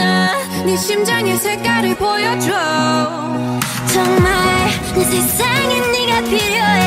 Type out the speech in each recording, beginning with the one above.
없잖아. 네 심장의 색깔을 보여줘. 정말 내 세상에 네가 필요해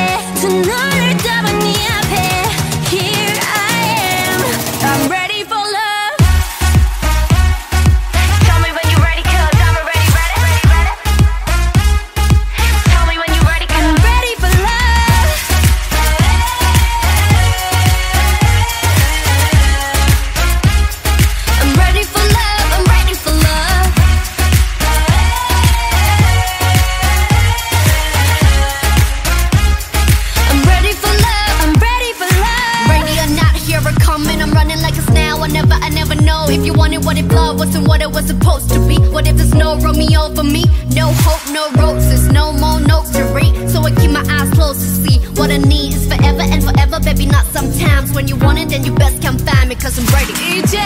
what if love wasn't what it was supposed to be. What if there's no Romeo for me? No hope, no roses, no more notes to read. So I keep my eyes closed to see what I need is forever and forever, baby, not sometimes. When you want it, then you best come find me, cause I'm ready. 이젠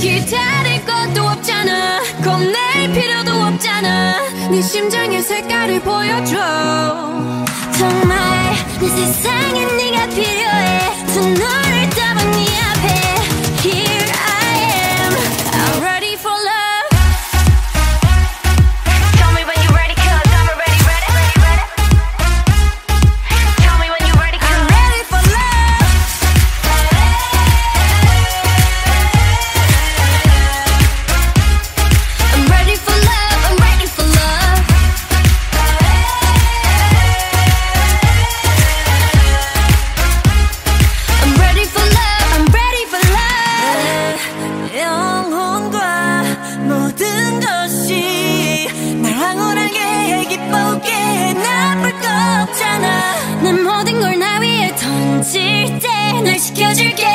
기다릴 것도 없잖아 겁낼 필요도 없잖아 네 심장의 색깔을 보여줘 시켜줄게.